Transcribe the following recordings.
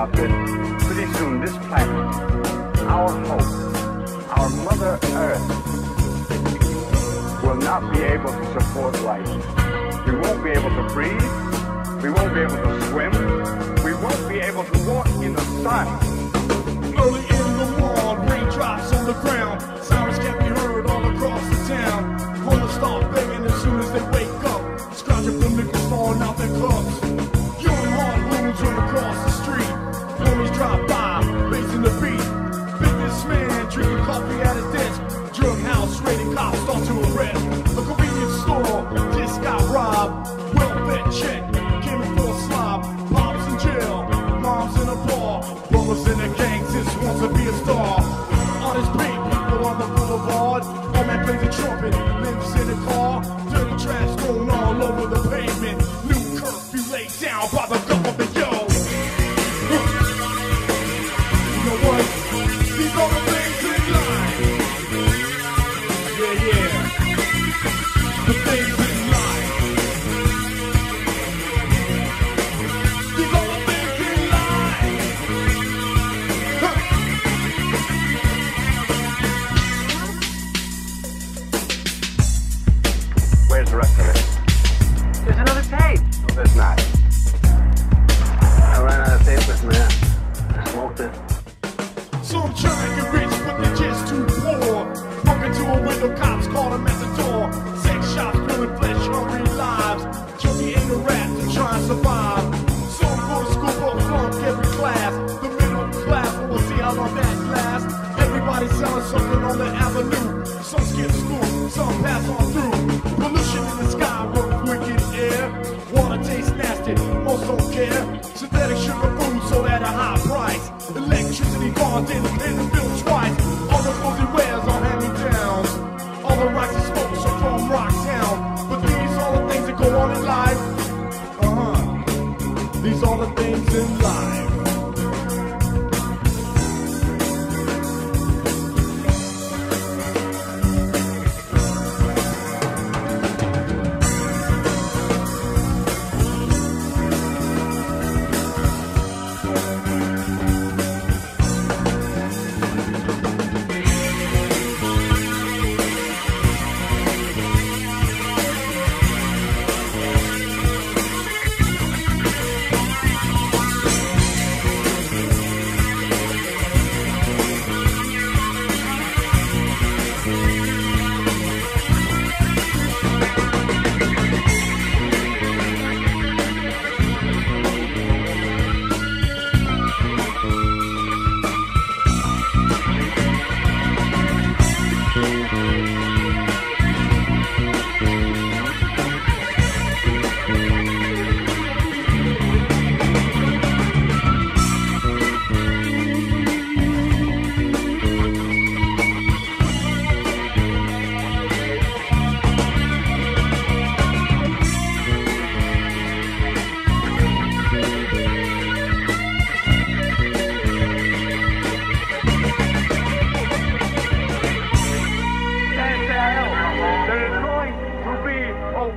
Out that pretty soon this planet, our home, our Mother Earth, will not be able to support life. We won't be able to breathe. We won't be able to swim. We won't be able to walk in the sun. Early in the morning, raindrops on the ground. Sirens cops to. A No, not. I ran out of papers, man. I smoked it. Some trying to get most. Synthetic sugar food sold at a high price. Electricity didn't pay the bill twice. All the he wears are hand downs. All the rocks he smokes are from Rocktown. But these are the things that go on in life. Uh huh. These are the things in life.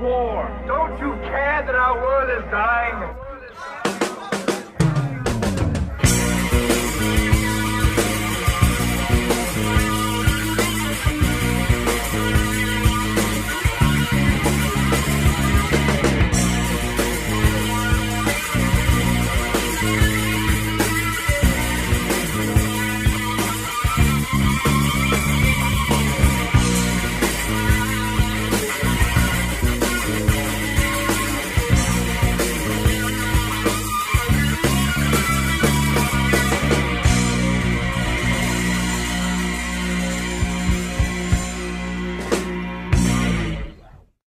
War. Don't you care that our world is dying?